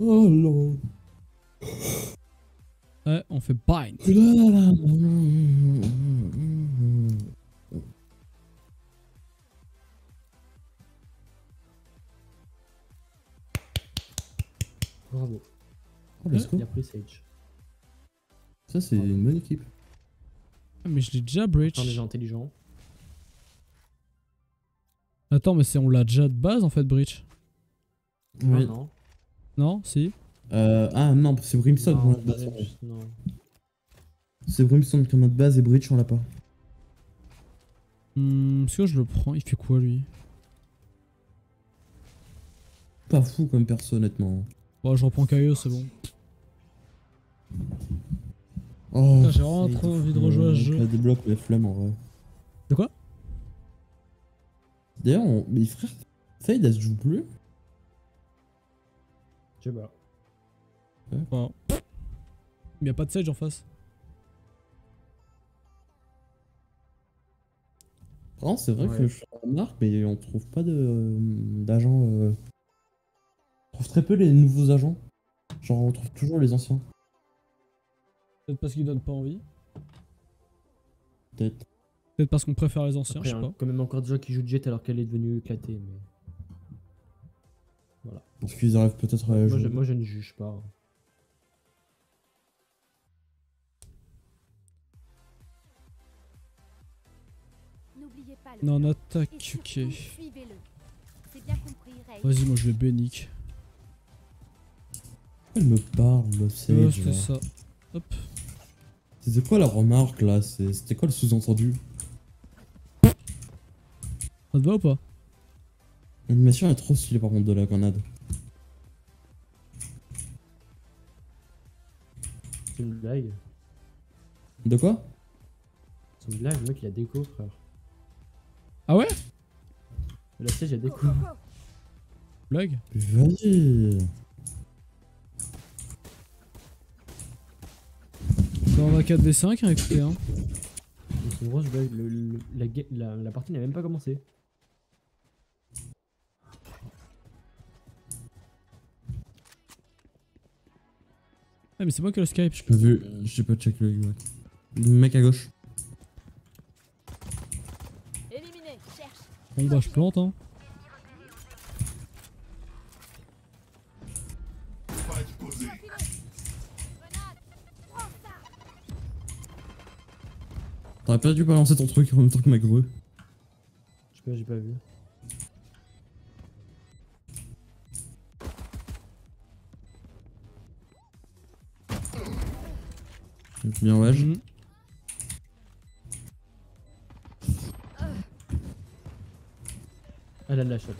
Oh non. Ouais, on fait bind. Bravo. Oh, let's go. Il a pris Sage. Ça, c'est une bonne équipe. Ah, mais je l'ai déjà Un breach. des gens intelligents. Attends, mais c'est on l'a déjà de base en fait, breach. Non, Oui. non. Non Si Euh, ah non, c'est Brimstone qu'on a de base. Non. C'est Brimstone qu'on a de base et Breach on l'a pas. Hmm, Est-ce que je le prends Il fait quoi lui? Pas fou comme perso honnêtement. Bon, je reprends Kaio, c'est bon. Oh, J'ai vraiment trop envie de rejouer à ce Ça jeu. débloque les flammes en vrai. De quoi? D'ailleurs, on... mais frère, Fade elle se joue plus Je sais pas. Bon. Il y a pas de Sage en face. Non, c'est vrai Ouais. que je remarque, mais on trouve pas de d'agents. euh, On trouve très peu les nouveaux agents. Genre, on trouve toujours les anciens. Peut-être parce qu'ils donnent pas envie. Peut-être. Peut-être parce qu'on préfère les anciens, Après, je sais il y a pas. quand même encore des gens qui jouent Jet alors qu'elle est devenue éclatée. Mais... Parce qu'ils arrivent peut-être à Moi, jouer. je, moi, je ne juge pas. N'oubliez pas le Non, on attaque, ok. C'est. Vas-y, moi je vais Bénic. Elle me parle, le Ouais, là. ça. Hop. C'était quoi la remarque là? C'est- C'était quoi le sous-entendu? Ça te va ou pas? L'animation est trop stylée par contre de la grenade. C'est une blague. De quoi? C'est une blague, le mec il a déco, frère. Ah ouais? La Sage a déco. Blague? Vas-y Dans la 4v5, hein, écoutez, hein. C'est une grosse blague. Le- le- la, la, la partie n'a même pas commencé. Ah, mais c'est moi qui ai le Skype. J'ai pas vu, j'ai pas check le exact. Le mec à gauche. Éliminé, cherche. Bon, bah, je plante, hein. T'aurais pas dû balancer ton truc en même temps que ma grue. Je sais pas, j'ai pas vu. Bien ouais. je- Mhm. Elle a de la shot.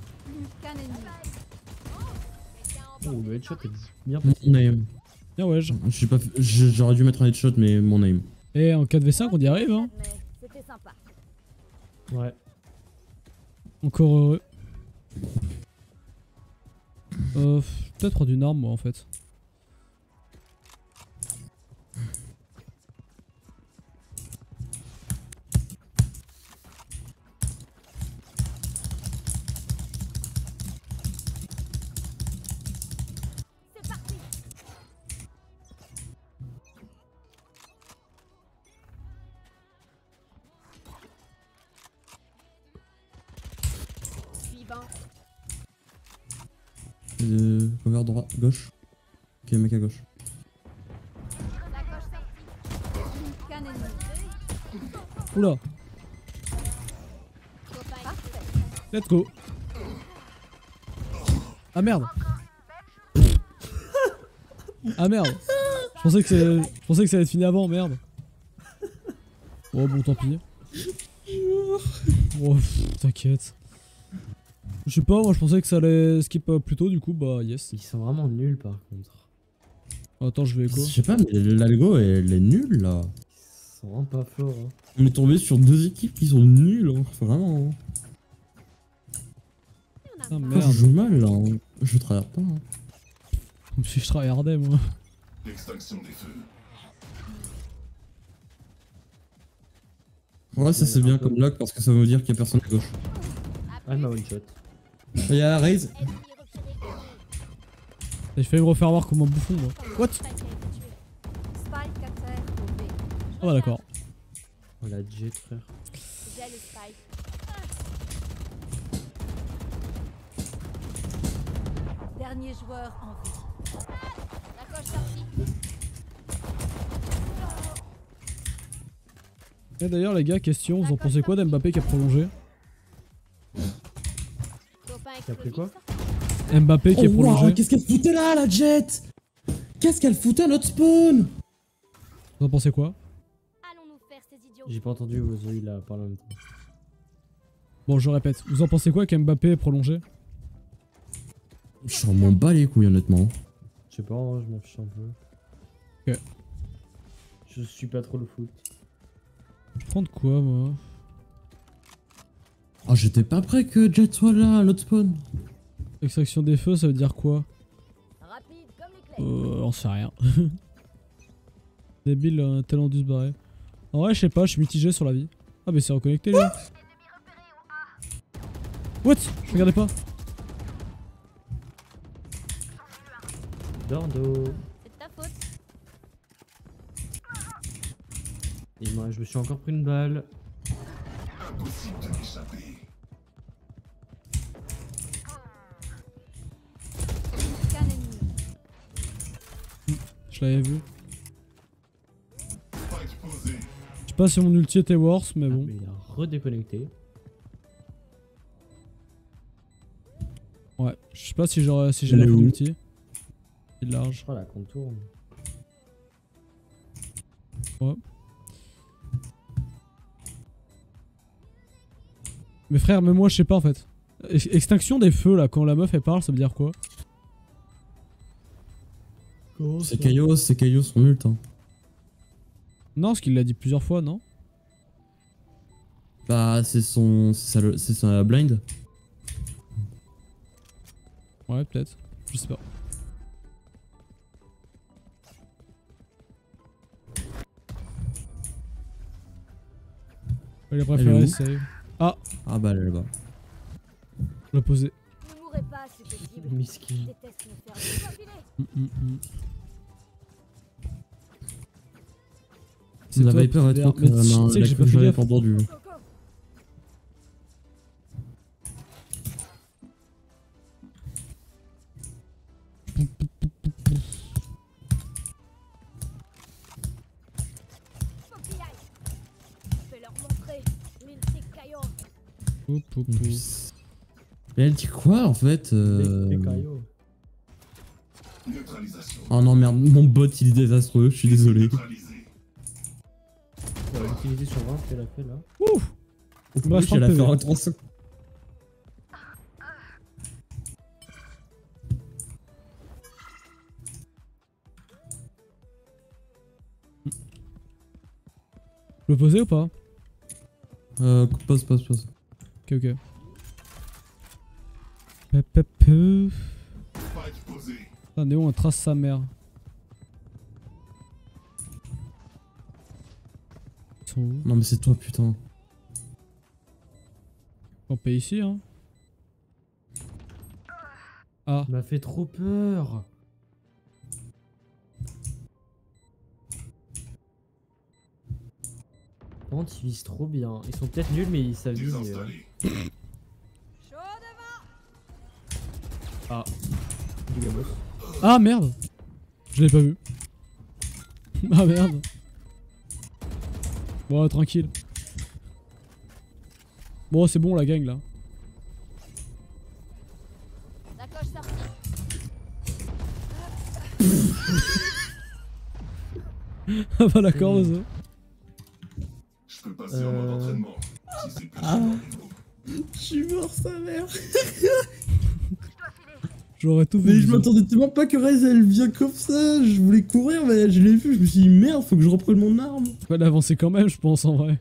Oh, le headshot est bien Mon passé. aim. Bien, J'ai pas J'aurais dû mettre un headshot, mais mon aim. Et en 4v5, on y arrive, hein. Sympa. Ouais. Encore heureux. Euh, peut-être prendre une arme, moi, en fait. Suivant. Euh, cover droit, gauche. Ok, mec à gauche. Sortie. Oula, let's go. Ah merde. ah merde. Je pensais que c'est- je pensais que ça allait être fini avant, merde. Oh bon, tant pis. Oh, t'inquiète. Je sais pas, moi je pensais que ça allait skip plus tôt, du coup, bah yes. Ils sont vraiment nuls par contre. Attends, je vais Je écho. sais pas, mais l'algo elle est nulle là. Ils sont vraiment pas forts. Hein. On est tombé sur deux équipes qui sont nulles, hein. vraiment. A Ah, pas. merde. Je joue mal là. hein. Je travaille pas. hein. Comme si je tryhardais, moi. L'extinction des feux. Ouais, ça c'est bien comme bloc parce que ça veut dire qu'il y a personne à gauche. Ah, m'a one shot. Il y a. Ennemi repéré. J'ai failli me refaire voir comme un bouffon moi. What? Ah bah d'accord. Oh la jet, frère. J'ai le spike. Dernier joueur en vie. La coche sortie. Et d'ailleurs les gars, question, vous en pensez quoi d'Mbappé qui a prolongé? T'as pris quoi explosif. Mbappé qui Oh est wow, prolongé. qu'est-ce qu'elle foutait là, la jet Qu'est-ce qu'elle foutait à notre spawn Vous en pensez quoi Allons-nous faire ces idiots J'ai pas entendu Ozo, il a parlé en même temps. Bon je répète, vous en pensez quoi qu'Mbappé est prolongé Je m'en bats les couilles, honnêtement. Je sais pas, hein, je m'en fiche un peu. Ok. Je suis pas trop le foot. Je prends de quoi moi Oh, j'étais pas prêt que Jet soit là, à notre spawn. Extraction des feux ça veut dire quoi? Rapide comme. Euh, on sait rien. Débile, un talent dû se barrer. En vrai, je sais pas, je suis mitigé sur la vie. Ah, mais c'est reconnecté, lui. What? Je regardais pas. Dordo. C'est de ta faute. Et moi, je me suis encore pris une balle. Impossible de Je l'avais vu. Je sais pas si mon ulti était worse, mais Ah, bon. mais il a redéconnecté. Ouais, je sais pas si j'aurais si où ulti. Il est large. Oh la contourne. Mais frère, même moi, je sais pas en fait. Ex- Extinction des feux là, quand la meuf elle parle, ça veut dire quoi? C'est Kaio, c'est Kaio son ult. Hein. Non, parce qu'il l'a dit plusieurs fois, non? Bah, c'est son. C'est sa, blind. Ouais, peut-être. Je sais pas. Il a Elle est préféré save. Ah bah, elle est là-bas. Je l'ai posé. Ne mourrez pas si possible. Miskin. Je déteste me faire. Mm, mm, mm. C'est la Viper est trop tu sais que j'ai pas fait gaffe. Mais elle dit quoi en fait euh... Oh non merde, mon bot il est désastreux, je suis désolé. On va l'utiliser sur 20 qu'elle a fait là. Il me reste elle a 30 fait PV. un 300. Je peux poser ou pas? Euh, pause, pause, pause. Ok, ok. Ah, Néon, on trace sa mère. Ils sont où Non mais c'est toi putain. On paye ici, hein. Ah, Il m'a fait trop peur. Par contre, ils visent trop bien. Ils sont peut-être nuls, mais ils savent viser. Ah, ah merde Je l'ai pas vu. ah merde. Bon, tranquille. Bon, c'est bon, la gang là. La coche sortie. Ah bah d'accord, Ozo. Je peux passer en mode Euh. entraînement. Si c'est plus Ah. Je suis mort sa mère. J'aurais tout Mais vu. je Ozo. m'attendais tellement pas que Rez elle vient comme ça. Je voulais courir mais je l'ai vu, je me suis dit merde, faut que je reprenne mon arme. Fallait avancer quand même, je pense en vrai.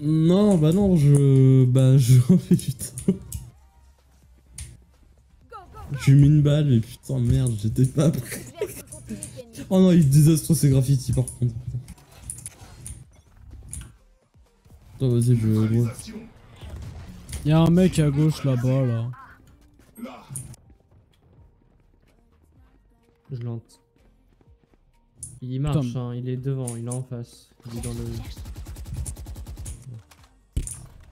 Non, bah non, je. Bah je. putain. J'ai mis une balle, mais putain, merde, j'étais pas prêt. Je. Oh non, il est désastreux ces graffitis par contre. Attends, vas-y, je. Y'a un mec à gauche là-bas là. Là. Je l'entends. Il marche, hein, il est devant, il est en face. Il est dans le.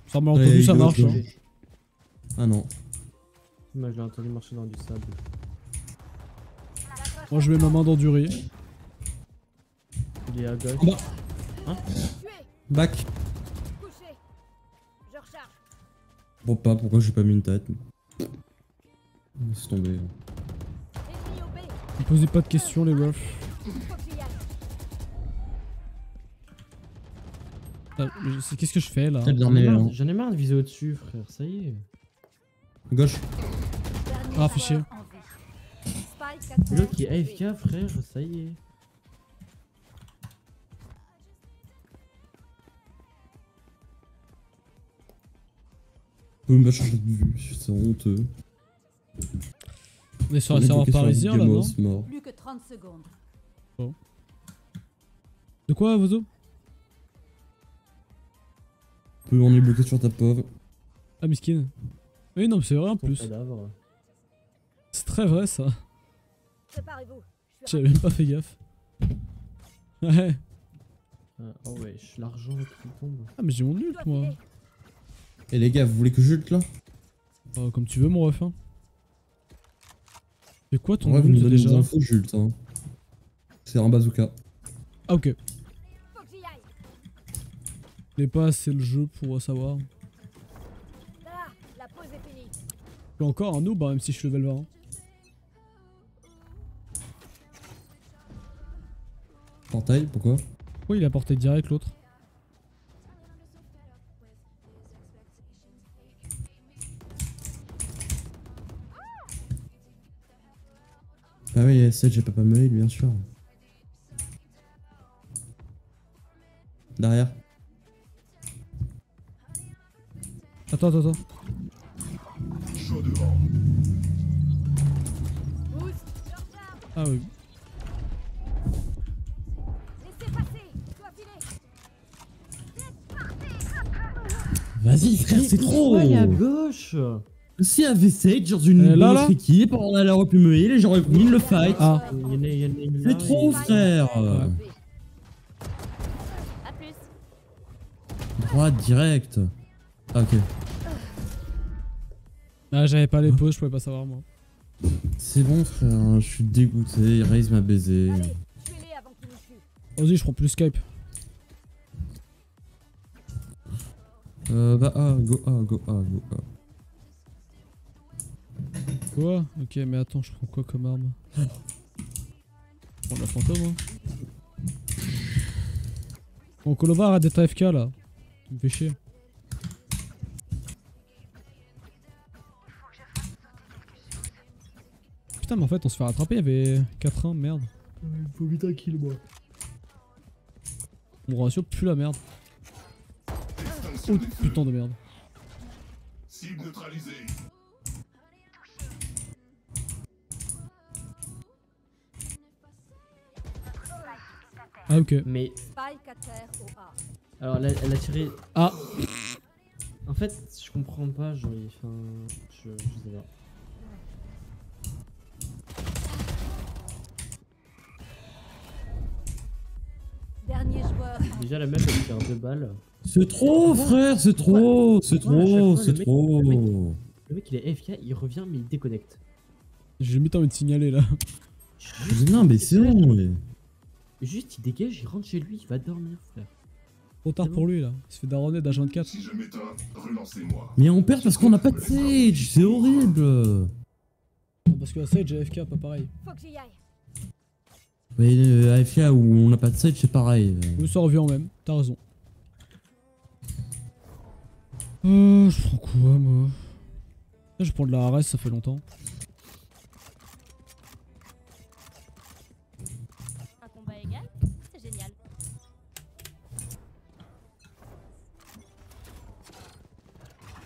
Ça m'a entendu, Ouais, ça marche. hein. Ah non. Moi je l'ai entendu marcher dans du sable. Moi je mets ma main dans du riz. Il est à gauche. Bah. Back. Je recharge. Bon pas, pourquoi j'ai pas mis une tête? Laisse tomber. Ne posez pas de questions les refs. Ah, Qu'est-ce que je fais là. J'en ai hein. J'en ai marre de viser au-dessus, frère, ça y est. Gauche. Ah, fais chier. L'autre qui est AFK, frère, ça y est. Peut me changer de vue, c'est honteux. On est sur un serveur parisien là, non. Plus que 30 secondes. De quoi, Vozo Peu, on est bloqué sur ta pauvre. Ah, miskin. Oui, non, mais c'est vrai en plus. C'est très vrai ça. J'avais même pas fait gaffe. Ouais. Ah, oh wesh, l'argent qui tombe. Ah, mais j'ai mon ult moi. Et les gars, vous voulez que je jute là? Oh, comme tu veux, mon ref. Hein. C'est quoi ton Ouais, ult donnez déjà. Hein. C'est un bazooka. Ah, ok. Je n'ai pas assez le jeu pour savoir. Là, la pause est finie. Je suis encore un noob, hein, même si je suis level 20. Portail, pourquoi? Pourquoi il a porté direct l'autre Ah oui, Sage, j'ai pas pas mail, bien sûr. Derrière. Attends, attends, attends. Chaud devant. Ah oui. Vas-y, frère, c'est trop il à gauche? Si avait Sage dans une là, équipe, on pu me heal et j'aurais pu win le fight. Ah. A, a C'est trop, frère. A. Droite, direct. Ah, ok. Ah, j'avais pas les pauses, je pouvais pas savoir moi. C'est bon, frère, je suis dégoûté. Raise m'a baisé. Vas-y, je prends plus Skype. Euh, bah, ah, go, ah, go, ah, go, ah. Quoi Ok, mais attends, je prends quoi comme arme prends la fantôme, hein. Bon, Kolova, arrête d'être AFK là. Tu me fais chier. Putain, mais en fait, on se fait rattraper, il y avait 4-1, merde. Il faut vite un kill, moi. Mon ratio pue la merde. Oh des putain de merde. Cible neutralisée. Ah, ok. Mais, alors, elle a, elle a tiré. Ah, En fait, je comprends pas, genre, il fait un. Je, je sais pas. Dernier joueur. Déjà, la meuf, elle tire deux balles. C'est trop, frère, c'est trop, c'est trop, c'est le mec- trop. le mec- Le mec, il est AFK, il revient, mais il déconnecte. j'ai mis envie de signaler là. Non, mais c'est bon, mais. Juste, il dégage, il rentre chez lui, il va dormir, frère. Trop tard pour lui là. Il se fait daronner d'H24. Si je m'éteins, relancez-moi. Mais on perd parce qu'on n'a pas de Sage, c'est horrible. Parce que la Sage et AFK, pas pareil. Faut que j'y aille. Mais euh, AFK où on n'a pas de Sage, c'est pareil. Mais ça revient en même, t'as raison. Euh, je prends quoi moi? Là, Je prends de la RS, ça fait longtemps.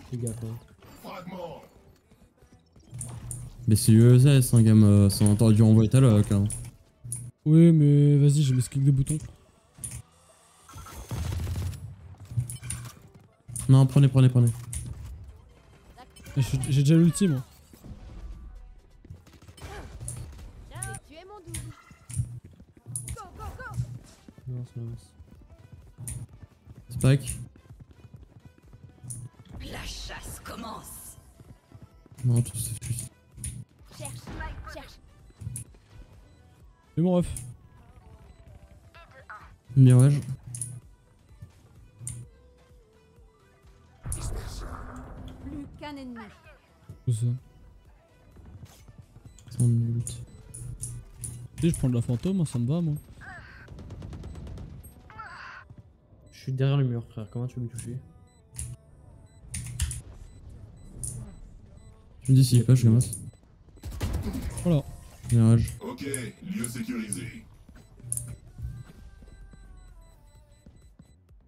Fais gaffe, hein. Mais c'est USS, hein, gamme, ça on dû ta loc. Hein. Oui, mais vas-y, j'ai mis ce clic de bouton. Non, prenez, prenez, prenez. J'ai déjà l'ulti moi. Non, c'est. Spike. Non, tout c'est juste. Cherche, cherche. C'est mon ref. Mirage. Plus qu'un ennemi. Tout ça. Son ult. Si je prends de la fantôme, ça me va moi. Je suis derrière le mur, frère. Comment tu veux me toucher? Je me dis s'il pas, je ramasse. Voilà. Mirage. Ok, lieu sécurisé.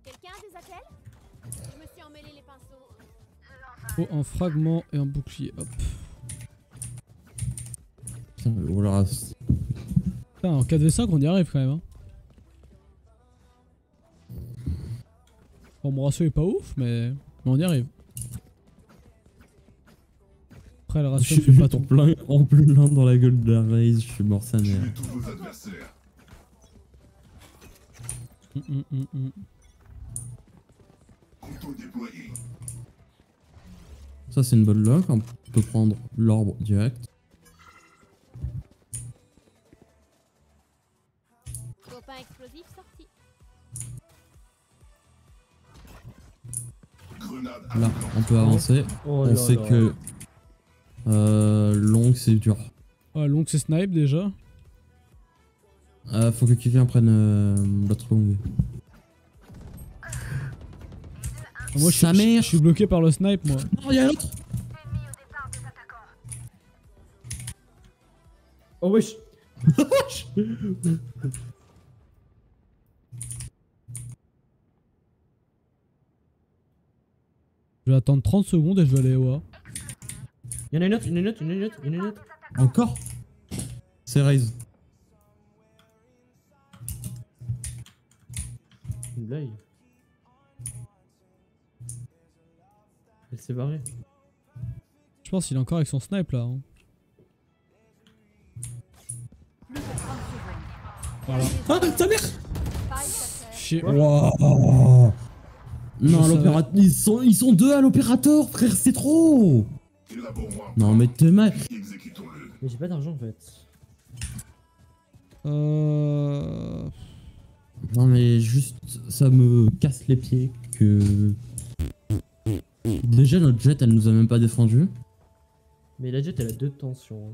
Quelqu'un a des appels? Je me suis emmêlé les pinceaux. Oh, un fragment et un bouclier. Hop. Putain, mais oh Putain, en 4v5, on y arrive quand même. Hein. Bon, mon ratio est pas ouf, mais, mais on y arrive. Après, le ratio je pas en tout. plein, en plein dans la gueule de la raise, je suis mort sa mère. Tuez tous vos adversaires. Hum, hum, hum. Couteau déployé. Ça, c'est une bonne lock, on peut prendre l'orbe direct. Copain explosif sorti. Grenade Là, on peut avancer. Oh on sait que euh, long, c'est dur. Ah, long, c'est snipe déjà. Euh, faut que quelqu'un prenne euh, l'autre. Ah, moi, je Sa suis, mère. je suis bloqué par le snipe, moi. Non, y'a l'autre Oh wesh Je vais attendre 30 secondes et je vais aller au A. Y'en a une autre, y'en a une autre, y'en a une autre, y'en a une autre. Encore C'est raise. Une blague. Elle s'est barrée. Je pense qu'il est encore avec son snipe là. hein. Plus que 30 secondes. Voilà. Ah, sa mère. Chier. Wow. Non, l'opérateur. Ils sont, ils sont deux à l'opérateur, frère, c'est trop. Non, mais t'es mal. Exécutons-le. Mais j'ai pas d'argent en fait. Euh... Non, mais juste, ça me casse les pieds que. Déjà, notre jet, elle nous a même pas défendu. Mais la jet elle a deux tensions.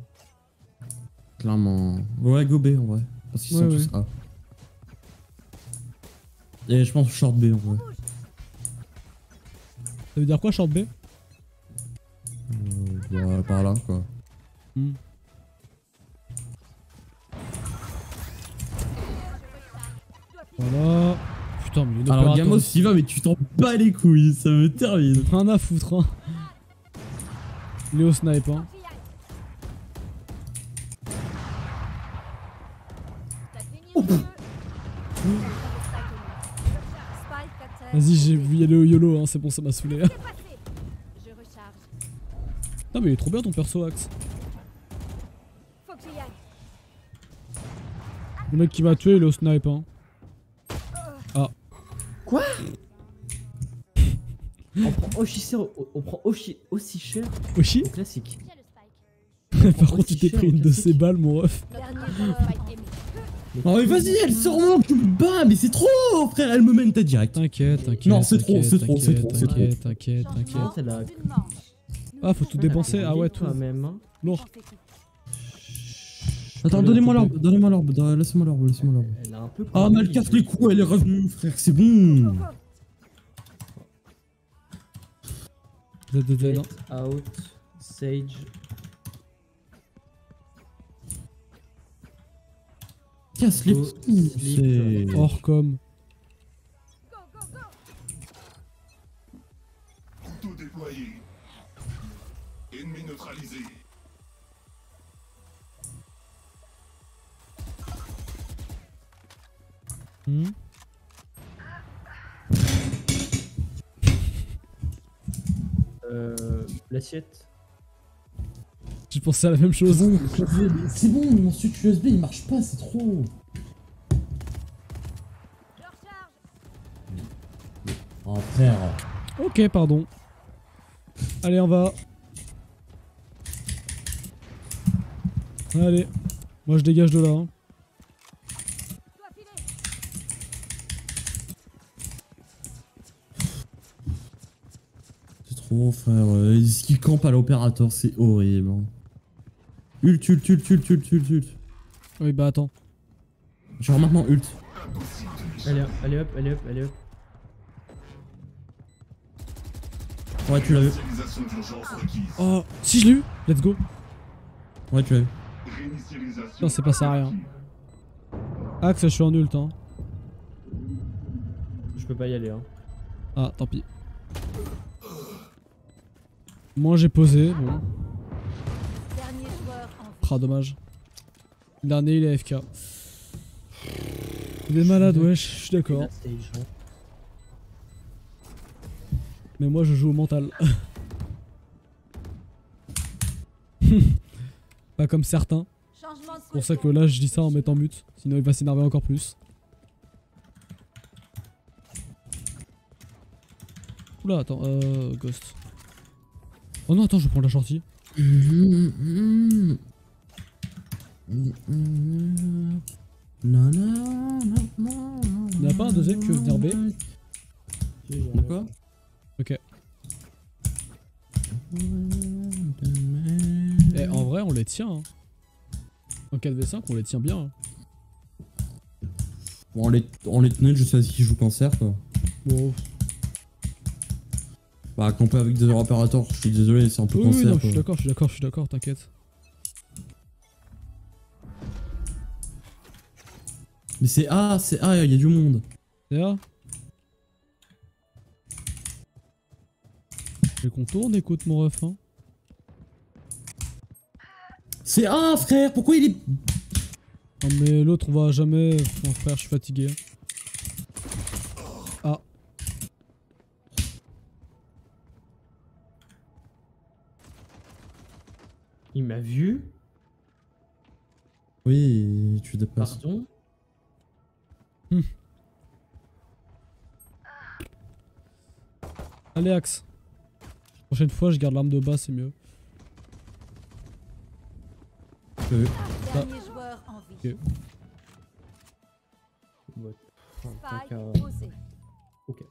hein. Clairement. Ouais, go B en vrai. Parce qu'ils Ouais, sont ouais. tous A. Et je pense short B en vrai. Ça veut dire quoi, short B? Euh, par là, quoi. Hmm. Voilà. Putain, mais il y a Alors, Gamos, il va, mais tu t'en bats les couilles, ça me termine. Rien à foutre, hein. Il est au snipe, hein. Terre. Vas-y, j'ai vu y aller au YOLO, hein. C'est bon, ça m'a saoulé. C'est passé. Je recharge. Non, mais il est trop bien ton perso, Axe. Faut que j'y aille. Le mec qui m'a tué, il est au snipe, hein. On prend aussi cher, on prend aussi, aussi cher Oshi? Au classique. Par contre, tu t'es pris une de ces balles, mon ref. Oh, mais vas-y, elle se remonte, tu me bats, mais c'est trop, frère, elle me mène tête direct. T'inquiète, t'inquiète. Non, c'est trop, c'est trop, c'est t'inquiète, trop, c'est trop. T'inquiète, t'inquiète, t'inquiète. Ah, faut tout dépenser. Ah ouais, tout. Toi même. Hein. Lourd. Attends, donnez-moi l'orbe, donnez-moi l'orbe, laissez-moi l'orbe, laissez-moi l'orbe. Elle a un peu. Ah, mais elle casse les coups, elle est revenue, frère, c'est bon. Get out, Sage. Casse les coups, c'est. Hors com. Couteau déployé. Ennemi neutralisé. Hmm. Euh, L'assiette. J'ai pensé à la même C'est chose. bon, c'est bon, mon switch USB il marche pas, c'est trop. Je recharge. Oh frère. Ok, pardon. Allez, on va. Allez. Moi, je dégage de là. hein. C'est trop frère. Euh, Ce qui campe à l'opérateur, c'est horrible. hein. Ult, ult, ult, ult, ult, ult, ult. Oui, bah attends. Genre maintenant ult. Allez, hop, allez hop, allez hop, allez hop. Ouais, tu l'as vu. Oh, si je l'ai eu Let's go. Ouais, tu l'as vu. Non, c'est pas ça, rien. Axe, je suis en ult, hein. Je peux pas y aller, hein. Ah, tant pis. Moi, j'ai posé. Bon. Dernier joueur en vie. Ah, dommage. Le dernier, il est AFK. Il est malade, ouais, je suis d'accord. Mais moi, je joue au mental. Pas comme certains. C'est pour ça que là, je dis ça en mettant mute. Sinon, il va s'énerver encore plus. Oula, attends, euh. Ghost. Oh non, attends, je vais prendre la sortie. Il a pas un deuxième qui veut venir B? D'accord Ok. Eh, en vrai, on les tient. Hein. En 4v5, on les tient bien. hein. Bon, on les, on les tenait, je sais ce qui joue cancer quoi. Bon, Bah, camper avec des opérateurs, je suis désolé, c'est un peu oui, oui, cancer. non, je suis d'accord, je suis d'accord, je suis d'accord, t'inquiète. Mais c'est A, c'est A, il y a du monde. C'est là Je qu'on tourne, écoute mon ref. Hein. C'est A, frère, pourquoi il est. Non mais l'autre on va jamais. Mon frère, je suis fatigué. Ah, Il m'a vu. Oui, tu dépasses. Pardon. allez Axe. Prochaine fois, je garde l'arme de bas, c'est mieux. T'as vu Dernier joueur en vie. Ouais. Enfin, tant Ok.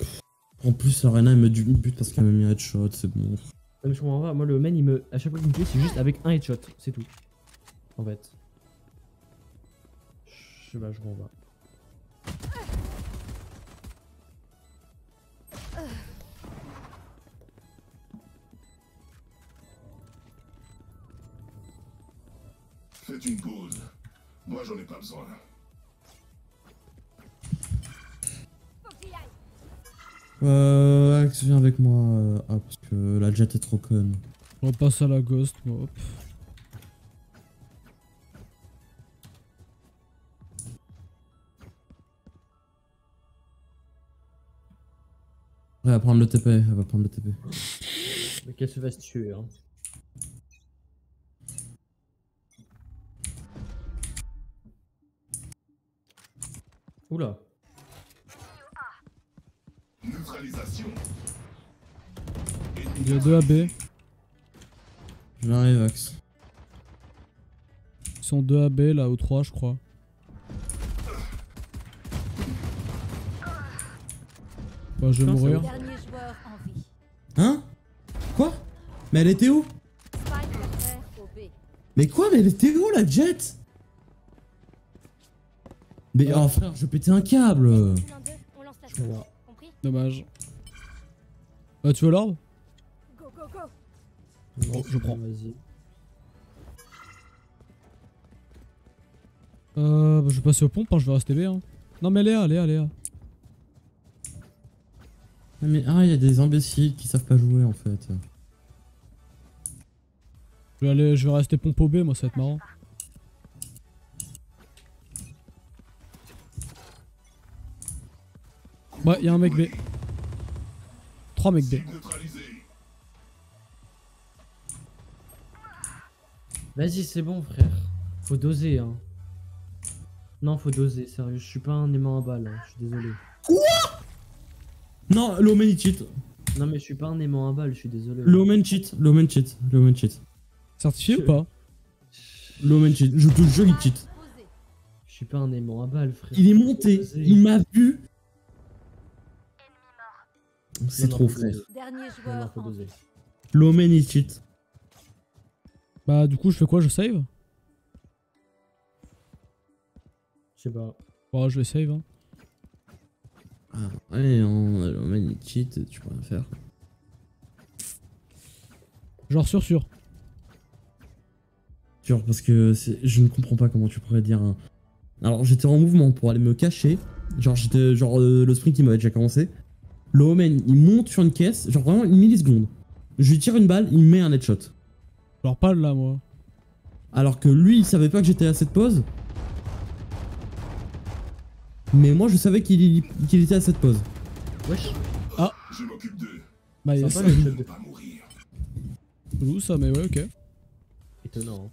En plus, Arena, il me du but parce qu'elle m'a mis un headshot, c'est bon. Non, mais je comprends pas. Moi, le main, il me. À chaque fois qu'il me tue, c'est juste avec un headshot. C'est tout. En fait. Je sais pas, je m'en vais. Euh, Axe, viens avec moi. euh, Ah, parce que la jet est trop conne. On repasse à la ghost, moi, hop. Elle va prendre le TP, elle va prendre le TP. Mais qu'elle se fasse tuer, hein. Oula. Il y a deux AB. J'arrive, Axe. Ils sont deux AB là, ou trois, je crois. Bah, je vais mourir. Hein? Quoi? Mais elle était où? Mais quoi? Mais elle était où la jet? Mais oh frère, je pétais un câble Je Dommage. Bah, tu veux l'orbe Go, go, go. Bon, je prends. Vas-y. Euh, bah, je vais passer aux pompes, hein, je vais rester B. Hein. Non, mais Léa, Léa, Léa. Mais ah, il y a des imbéciles qui savent pas jouer en fait. Je vais, aller, je vais rester pompe au B, moi, ça va être marrant. Ouais, y'a un mec B. Vas-y, c'est bon, frère. Faut doser, hein. Non, faut doser, sérieux. Je suis pas un aimant à balles, hein. je suis désolé. Non, l'Omen il cheat. Non, mais je suis pas un aimant à balles, je suis désolé. L'Omen cheat. L'Omen cheat. L'Omen cheat. Certifié Je- ou pas? L'Omen cheat. Je te jure, il cheat. Je suis pas un aimant à balles, frère. Il est monté. Il m'a vu. C'est trop, frère. L'Omen il cheat. Bah, du coup, je fais quoi? Je save? Je sais pas. Bon, je vais save. Hein. Ah, allez, non, l'Omen il cheat. Tu peux rien faire. Genre sûr, sûr. Genre, parce que je ne comprends pas comment tu pourrais dire un. Alors, j'étais en mouvement pour aller me cacher. Genre, j'étais. Genre, euh, le sprint il m'avait déjà commencé. Le Omen, il monte sur une caisse. Genre, vraiment une milliseconde. Je lui tire une balle, il met un headshot. Alors, pas là, moi. Alors que lui, il savait pas que j'étais à cette pause. Mais moi, je savais qu'il était à cette pause. Wesh, Je m'occupe d'eux. Bah, pas mourir. J'avoue ça, mais ouais, ok. Étonnant.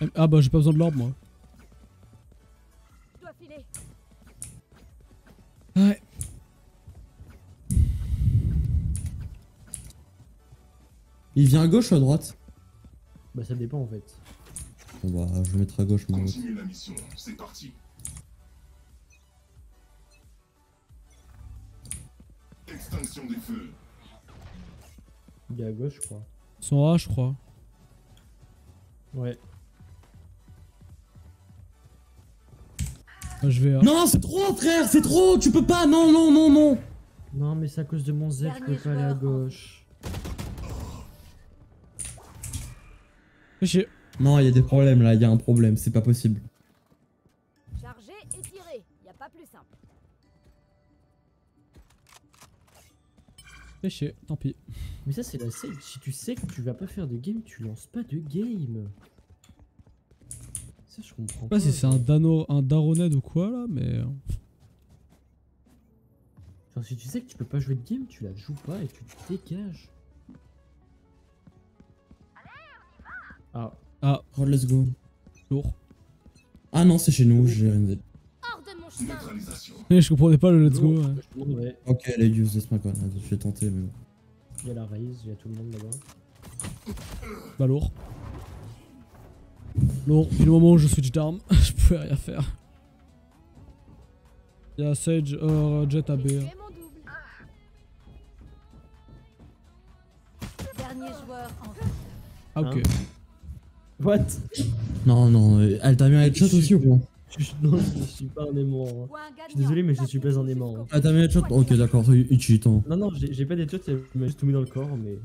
Eh, Ah, bah, j'ai pas besoin de l'orbe, moi. Ouais. Il vient à gauche ou à droite? Bah, ça dépend en fait. Bon, bah, je vais mettre à gauche, moi. Continuez la mission. C'est parti. Extinction des feux. Il est à gauche, je crois. Son A, je crois. Ouais. Je vais A. Non, c'est trop, frère, c'est trop, tu peux pas, non, non, non, non. Non, mais c'est à cause de mon Z, je peux pas aller à gauche. Chier. Non, il y a des problèmes là, il y a un problème, c'est pas possible. Chargé et. Y a pas plus simple. Tant pis. Mais ça, c'est la save. Si tu sais que tu vas pas faire de game, tu lances pas de game. Ça, je comprends Je sais pas. pas si c'est un Dano, un Daroned ou quoi là, mais. euh, Genre, si tu sais que tu peux pas jouer de game, tu la joues pas et tu te dégages. Ah, Ah, Oh, let's go. lourd. Ah non, c'est chez nous, j'ai rien dit. Hors de mon chemin. Neutralisation. Je comprenais pas le let's go. ouais. Ok, elle est useless, ma conne, je vais tenter, mais bon. Il y a la raise, il y a tout le monde là-bas. Bah, lourd. Depuis le moment où je switch d'arme, je pouvais rien faire. Il y a Sage, euh, Jet AB. Vie. Ah, ok. Hein What? Non, non, euh, elle t'a mis un headshot aussi ou quoi je, Non, je suis pas un aimant. hein. Je suis désolé, mais je suis pas un aimant, hein. Un headshot Ok, d'accord, il il cheat, hein. Non, non, j'ai j'ai pas des shots, elle m'a juste tout mis dans le corps, mais.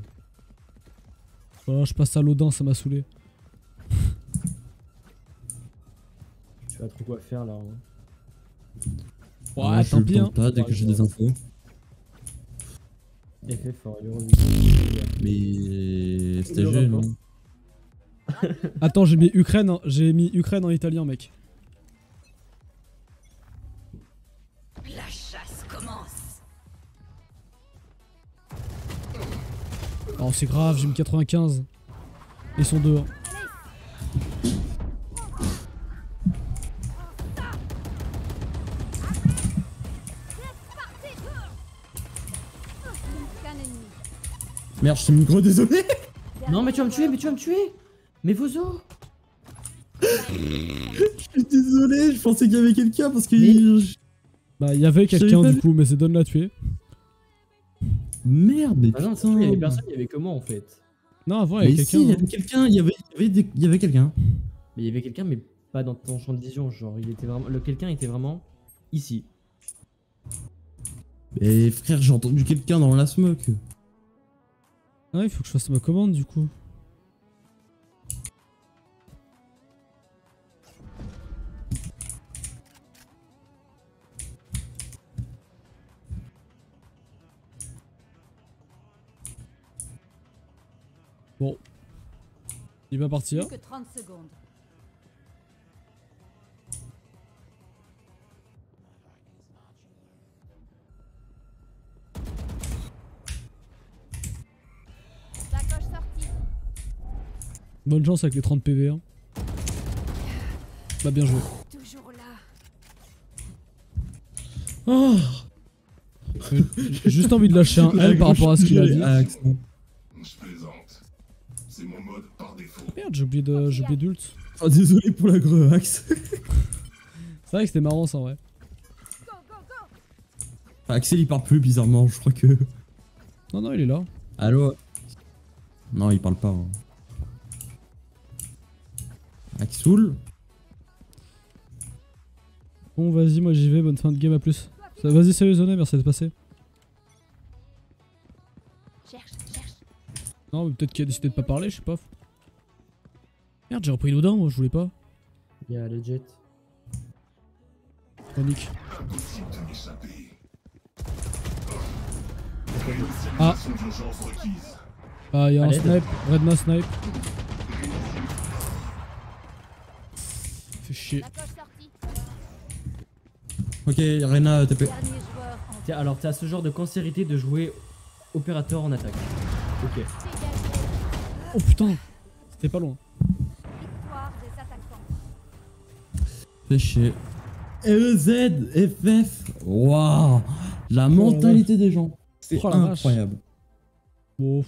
Voilà, je passe à l'Odin, ça m'a saoulé. Tu vas trop quoi faire là. hein. Ouais, tant pis, hein. pas dès que j'ai des infos. Mais. C'était G, non Attends, j'ai mis Ukraine, en- j'ai mis Ukraine en italien, mec. La chasse commence. Oh, c'est grave, j'ai mis 95. Ils sont deux. hein. Merde, je suis micro, désolé Non, mais tu vas me tuer, mais tu vas me tuer Mais vos os Je suis désolé, je pensais qu'il y avait quelqu'un parce que. Mais- Bah, il y avait quelqu'un du coup, mais c'est Don l'a tué. Merde, mais Ah non, putain. il y avait personne, il y avait que moi en fait. Non, avant, il y Mais avait si, il y quelqu'un. avait quelqu'un, il y avait, il y avait, des- il y avait quelqu'un. Mais il y avait quelqu'un, mais pas dans ton champ de vision. Genre, il était vraiment. Le quelqu'un était vraiment ici. Mais frère, j'ai entendu quelqu'un dans la smoke. Ah, il faut que je fasse ma commande du coup. Bon. Il va partir. Plus que 30 secondes. Bonne chance avec les 30 PV. Hein. Bah bien joué. Toujours là. Oh J'ai juste envie de lâcher un L par rapport à ce qu'il a dit. Axe. Je plaisante. C'est mon mode par défaut. Merde, j'ai oublié de, j'ai oublié d'ult. Oh, désolé pour la greu Axe. C'est vrai que c'était marrant ça en vrai. Axel il parle plus bizarrement, je crois que. Non, non, il est là. Allô? Non, il parle pas. Hein. Axoul Bon, vas-y, moi j'y vais. Bonne fin de game, à plus. Vas-y, salut Zoné, merci d'être passé. Cherche, cherche. Non, mais peut-être qu'il a décidé de pas parler, je sais pas. Merde, j'ai repris Loudun, moi, je voulais pas. Il y a. Panique. Impossible de m'échapper. Ah. Ah, y'a un snipe. Redma snipe. Fait chier. Ok, Rena TP. En vie. Tiens, alors t'as ce genre de cancérité de jouer opérateur en attaque. Ok. Oh putain C'était pas loin. Fais chier. E, Z, FF. Waouh La mentalité des gens. C'est Oh incroyable. Bon,